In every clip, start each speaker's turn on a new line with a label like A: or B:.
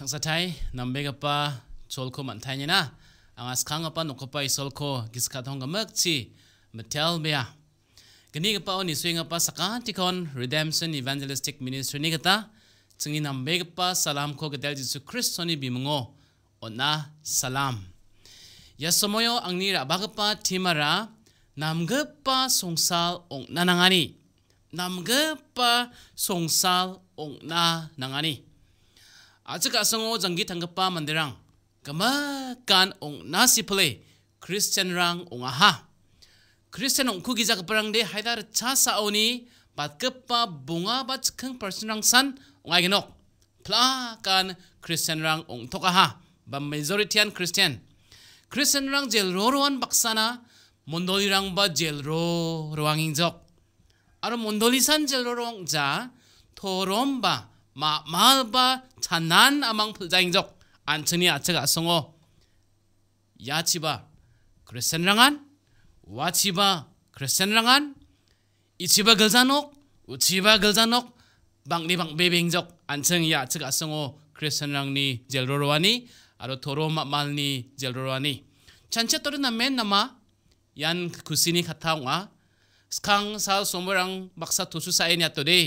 A: chắc sa thay nằm bê gặp chol ko man thay nhé na anh as khang apa nộp pa isol ko gis khát hong gamak chi metel bia gani gặp oni suy gặp sakan tikon redemption evangelistic ministry ni gata chungi nằm bê gặp salam ko gatel Jesus christ ni bimungo ona salam yasomoyo angni ra bagapa thimara namgapa songsal ong nanangani namgapa songsal ong na nangani 아즈가 성오 장기 탕가빠 만데랑 가마 깐옹 나시 플레이 크리스천랑 옹아하 크리스천 옹쿠 기자 가빠랑데 하이다르 차사오니 바트급빠 봉아 바츠캉 퍼슨랑 산 옹아이게녹 플라깐 크리스천랑 옹토가하 바 메조리티안 크리스천 크리스천랑 젤로로한 박사나 몬돌이랑 바 젤로로왕잉적 아로 몬돌리산 젤로롱자 토롬바 ma malba tanan amang phuljang jok anchani achaga songo yachiba kristen rangan wachiba kristen rangan ichiba geljanok uchiba geljanok bangni bang bebeng jok anchang ya achaga songo kristen rangni jelrorwani aro toro ma malni jelrorwani chancha torin na men nama yan kusini khathang skang sa somorang baksa tusu sa enya tode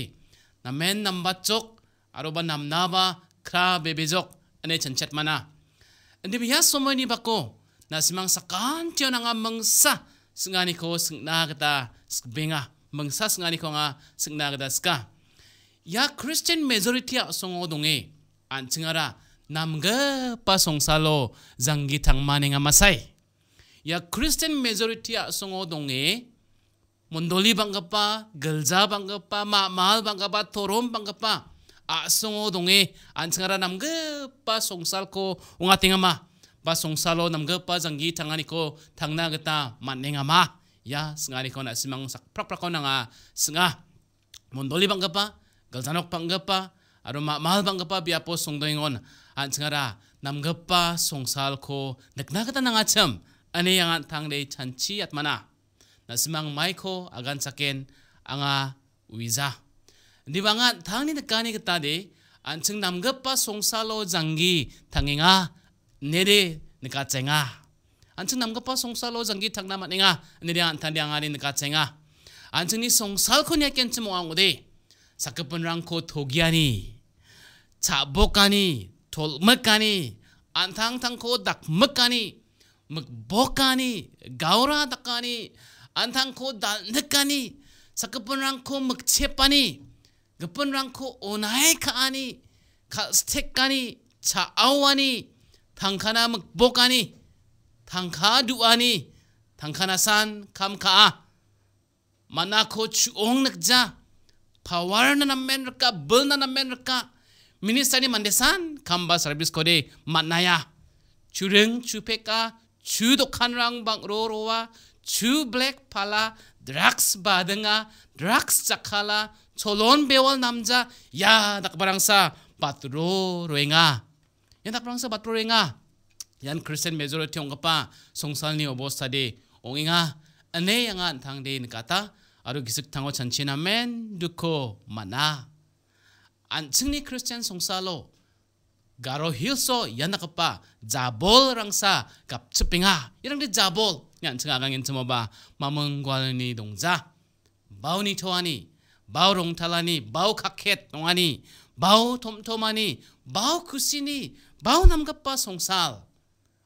A: namen namba chok aroba namnaba kra bebejok ane chanchat mana andi biya somoni bako nasimang sakan tiyo na nga mangsa sngani ko sngna kita sbenga mangsa sngani ko nga sngna kita ska ya Christian majority a songo donge an chingara namga pa songsalo zangi tangmane nga masay ya Christian majority a songo donge mondoli bangga galza gelja bangga pa ma mahal bangga pa pa asongo ah, donge anchangara namge pa songsalko ungatingama ba songsalo namge pa tangani ko tangna geta manengama ya ko na simang sakprakprako nanga senga mondoli banggapa galjanok pa aro mahal banggapa biapo songdoingon anchangara namgepa songsalko nekna geta cem ane yang tangle chanchi na nasimang maiko agan saken anga wiza 니방아 당니 까니 그따디 안층 남급바 송살로 장기 당행아 네리 니까 쟁아 안층 남급바 송살로 장기 탕나마 닝아 네리 안탄디앙아리 니까 쟁아 안층니 송살코니 깬츠 모앙고디 사급분랑코 토기아니 자복가니 돌먹가니 안탕탕코 닥먹가니 먹복가니 가오라 닥가니 안탕코 단득가니 사급분랑코 먹체빠니 몇번 랑코 오나이 카아니 가 스택가니 차아오아니 당카나 먹복아니 당카 두아니 당카나 산 감카아 마나코 추옹 늑자 파워는 아메리카 번은 아메리카 미니스터니 만데산 감바 서비스 코데 만나야 주릉 주페카 주독한 랑방로로와 주 블랙 팔라 드락스 바등아 드락스 자칼라 c o l o n bewal namja ya nakbarangsa patro roenga. Yan a k b a r a n g s a patro roenga. Yan Christian majority ong kapa songsal ni obos tadi onginga ane yang an tang de n k a t a aru g i s u k tango chanchina men duko mana. an christian songsalo garo yanak pa jabol rangsa kap chupinga yang jabol chungni hilso de 안층니 크리스천 송살로 가로 힐소 야나카 u m o b a mamung g 자 a 안층 아강엔 쯤어봐 마멍과니 동자 마우니 토 n i 마오롱탈라니 마오카켓 동안이 마오 톰톰하니 마오 쿠시니 마오 남갑바 송살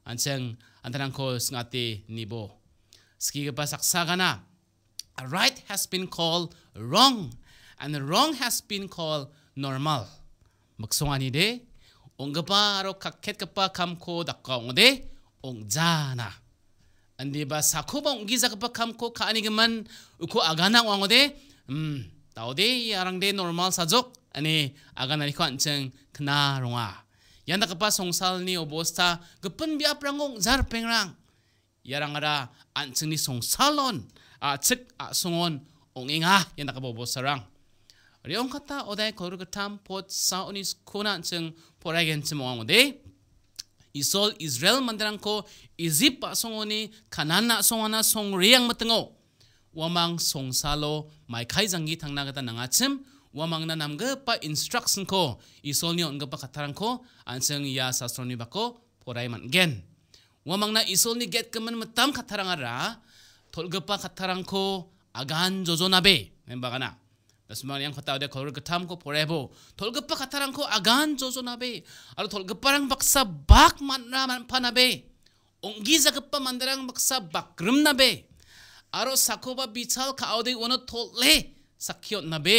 A: 안생 안타랑코 승아티 니보 스키가바 삭사가나 right has been called wrong and the wrong has been called normal 막송아니데 옹가바로 카켓가바 감코 닦아 옹데 옹자나 안디바 사코바 옹기자가바 감코 카니그만 우코 아가나 왕어데 음 tau de arang de normal sajok ane agan ani khan cheng khna ronga yan da kapa songsal ni obosta gepun biap rangong zar pengrang yarang ara an cheng ni songsalon a chek a songon ongenga yan da kapa obosarang riong kata odai koru katam pot saoni skona cheng poragen chimong de isol israel mandarang ko izip pa songoni khanana songana songriang matengo wamang songsalo mai k a i jangi thangna gata nangachim wamang na namge pa instruction ko isol ni onge pa katarang ko anseng ya s a s r o ni bako porai man gen wamang na isol ni get kemen metam katarang ara tolge pa katarang ko agan jojo nabe membagana porebo jojonabe de dasman yang khatarang khol ko khata gatham 다스만 a 갔다 오대 a 를그 a 거 보래보 돌급 panabe o n g 나베 아로 돌급 p a mandarang baksa bakrum nabe aro sakoba bichal khaode ono tole sakiot nabe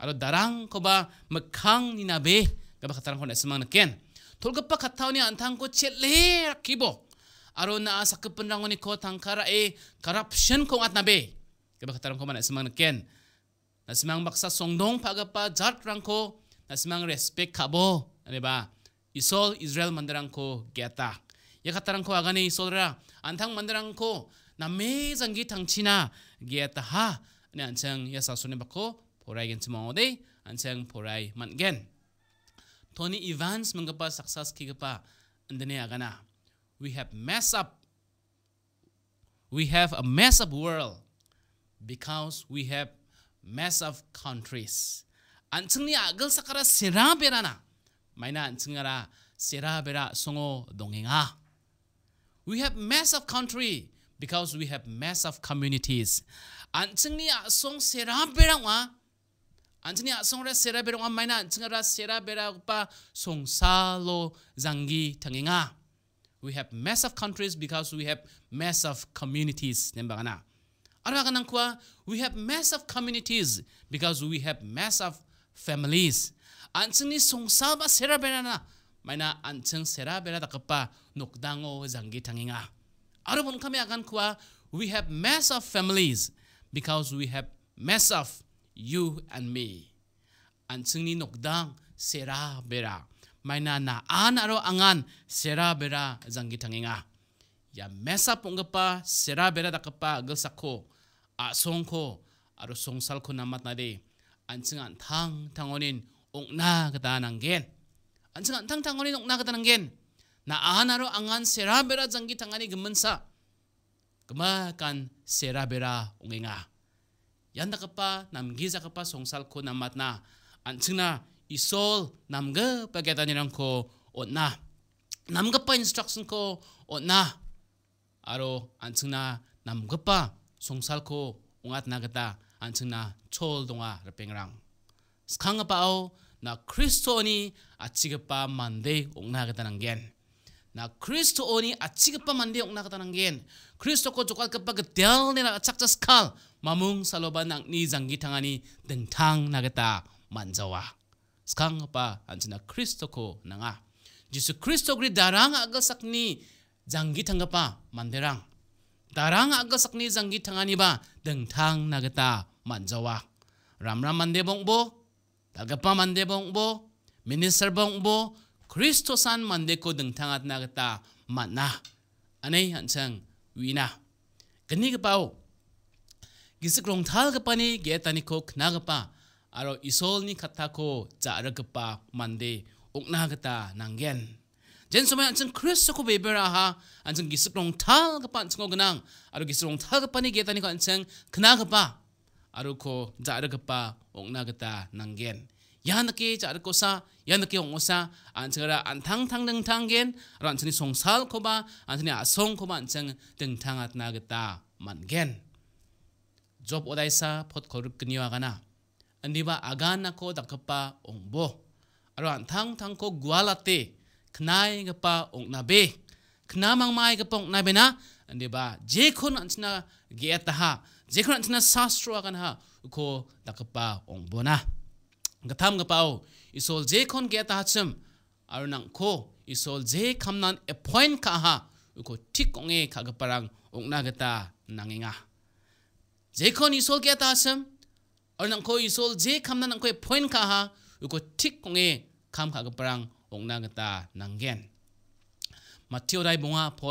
A: aro darang koba mekang ni nabe gaba katarang ko nasemang naken tolgapa ni antang ko le kibo, aro na sakpenrang ni ko tangkara e corruption ko at nabe gaba katarang ko nasemang na nasemang baksa songdong pagapa jat rangko nasemang respect ane ba isol israel mandarang ko geta ya katarang ko agane ra, antang mandarang ko na me zangi China, ge ta ha ne anchang ya sa sune bako porai gen chimo de anchang porai man gen Tony Evans mengapa success kigapa aga na, we have mess up we have a mess up world because we have mess up countries ni agal sakara sera berana maina ara sera bera songo dongenga we have mess up country because we have mass of communities. a song Antsingni asong seraberangwa ah. antsingni asong ra wa ah, maina antsinga ra song salo zangi tanginga. We have mass of countries because we have mass of communities. kanang kwa we have mass of communities because we have mass of families. song songsal ba seraberana ah. maina antsing serabera takapa nokdango zangi tanginga. Arabun kami akan kuat. We have mass of families because we have mass of you and me. An singni nokdang sera bera. Maina na an aro angan sera bera zangi tanginga. Ya mess up ungapa sera bera dakapa agal Asongko aro songsal namat nade. An singan tang tangonin ongna kata nanggen. An singan tang tangonin ongna kata nanggen. na anaro angan serabera janggi tangani gemensa kemakan serabera ungenga yanda k e p a namgiza k e p a songsal ko namatna anchna isol n a m g e pagetanirang ko otna n a m g e p a instruction ko otna aro anchna n a m g e p a songsal ko ungat nagata anchna chol donga r e p e n g r a n g skangapa ao na kristo ni a c h i g e pa mande u n g n a gata n a n g e n na kristo oni achigpa mandi okna katanan gen kristo ko jokal kapa gedel ne na chakchas kal mamung saloba nang ni jangi thangani dengthang nagata manjawa skang pa anjna kristo ko nanga jisu kristo gri darang agal sakni jangi thangapa manderang darang agal sakni jangi thangani ba dengthang nagata manjawa ramram mande bongbo dalgapa mande bongbo minister bongbo 크리스토산만데코등탕앗나겠다만나아니한창위나그니그바오기스그롱탈그파니게타니코나그파아로이솔니카타코자르그파만데옥나그다난겐젠소마안층크리스토코베베라하안층기스그롱탈그파안층고그낭아로기스그롱탈그파니게타니코안층그나그파아로코자르그파옥나그다난겐 야느끼 자르코사 야느끼 옹오사 안처라 안탕탕 등탕겐 란스니 송살 코바 안스니 아송 코바 안창 등탕앗 나겠다 만겐 job odaisa phot koruk kniwa gana andiba agana ko dakapa ongbo aro antang thang ko gualate knai gapa ongnabe knamang mai gapa ongnabe na andiba jekhon anchna geataha jekhon anchna sastro agan ha ko dakapa ongbona gatham gapao isol je kon ge ta hachim arunang ko isol je khamnan a p o i n t ka ha ko tik onge kha gaparang ongna gata nanginga je kon isol ge ta hachim arunang ko isol je khamnan ko a p o i n t ka ha ko tik onge kham kha gaparang ongna gata nanggen matthew bonga dai y chigithamoni 마티오 라이 봉아 벗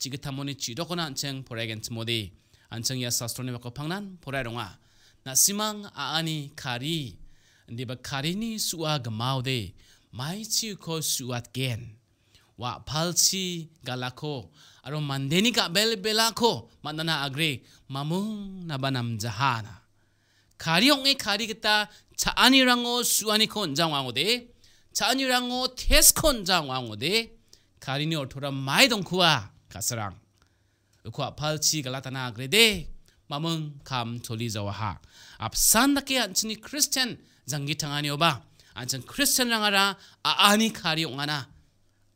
A: 지그타모니 지도코나 안 n 보 n 겐 스모디 안청 야 사스토니 바코 팡난 보라롱아 a 시망아아 a r i diba karini suwa gamau de mai chi ko suat gen wa palchi galako aro mandeni ka bel belako mandana agre mamung nabanam jahana kariong kari kita kon kon karini kuwa cha ani rango suani jang wang cha ani rango jang wang otora mai ode ode dong e tes k a s 다 r a n g k 수안 a 콘 장왕오데 자안 a 랑 a 테 a 콘 장왕오데 e 리니 m 토라 마이동쿠와 가스랑 으쿠아 팔치 a 라타나 그레데 마멍 감졸리 c h 하 n i christian 장기탕하니 오바 안천 크리스천랑하라 아아니 카리 용하나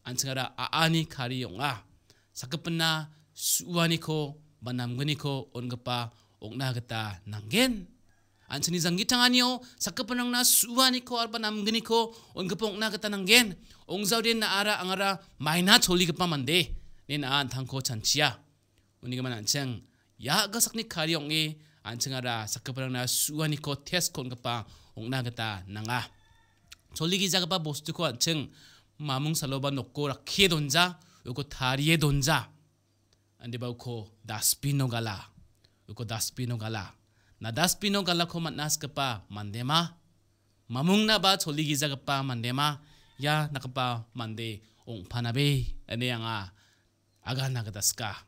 A: 안천하라 아아니 카리 용아 사급분나 수완이코 만남근이코 온급바 옥나겠다 난겐 안천이 장기탕하니요 사급분랑나 수완이코 알바 남근이코 온급바 옥나겠다 난겐 옹사우리 나아라 앙아라 마이나 졸리급바만데 내나 안탕코 찬치야 우니가만 안청 야가삭니 카리 용이 안청하라 사급분랑나 수완이코 테스콘급바 옥나겠다 나가 졸리기자가 바 보스트코 안층 마몽 살로바 놓고 라키에 돈자 요거 다리에 돈자 안데 바우코 다스피노 갈라 요거 다스피노 갈라 나 다스피노 갈라 코 만나스카파 만데마 마몽나 바 졸리기자가 바 만데마 야 나카파 만데 옹파나베 아네양아 아가 나가다스카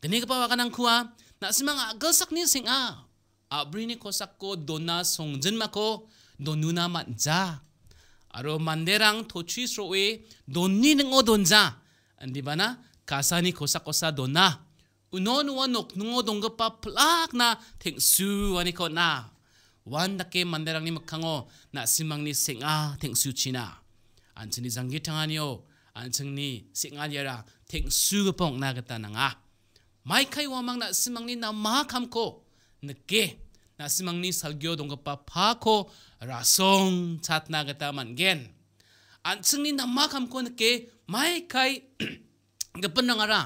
A: 그네가 바 와가난쿠아 나스망 아가삭니 생아 abrini ko s a k o dona songjin mako donuna manja aro manderang tochi sroe donni ngo n donja andibana kasani kosa kosa dona unonuwa noknungo donggopa plakna thengsu aniko na wandake manderang makhango na simangni senga china anchini zangi thanganiyo anchini ni thengsu singa a 다 a 만데랑니 먹항어 나시망니 생아 땡수치나 안천이 장기 탕하니요 안천니 생아니라 땡수가 뽕 나겠다 나가 마이카이 와망 나시망니 a m k o neke na simang ni salgyo dong ka pa ko rasong chat na gata man gen an sing ni namakam ko neke mai kai gapan nga ra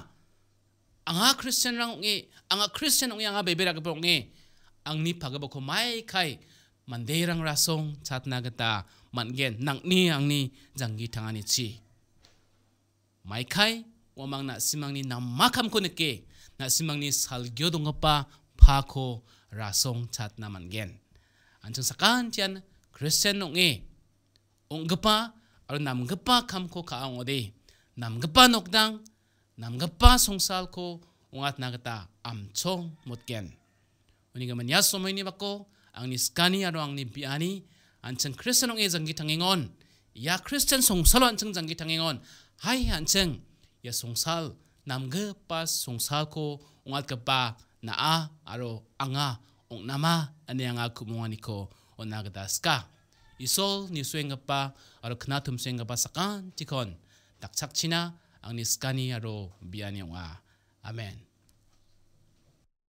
A: anga christian rang ngi anga christian ngi anga bebera ka ngi ang ni pagabo ko mai kai mandeirang rasong chat na gata man gen nang ni ang ni janggi thangani chi mai kai wamang na simang ni namakam ko neke na simang ni salgyo dong pa 파코 라송 찻나 만겐 안천 사칸 티안 크리스천 농에 옹급파 아로 남급파 캄코 카앙 오데 남급파 녹당 남급파 송살코 옹앗 나가타 암총 못겐 우니가 만야 소모이니 받고 앙니 스카니 아로 앙니 비아니 안천 크리스천 농에 장기 탕행온 야 크리스천 송살로 안천 장기 탕행온 하이 안천 야 송살 남급파 송살코 옹앗 급파 naa aro anga ong nama ane anga kumungani ko onagdas ka. Isol ni suengapa aro knatum suengapa sakan tikon dakchakchina ang niskani aro biyani Amen.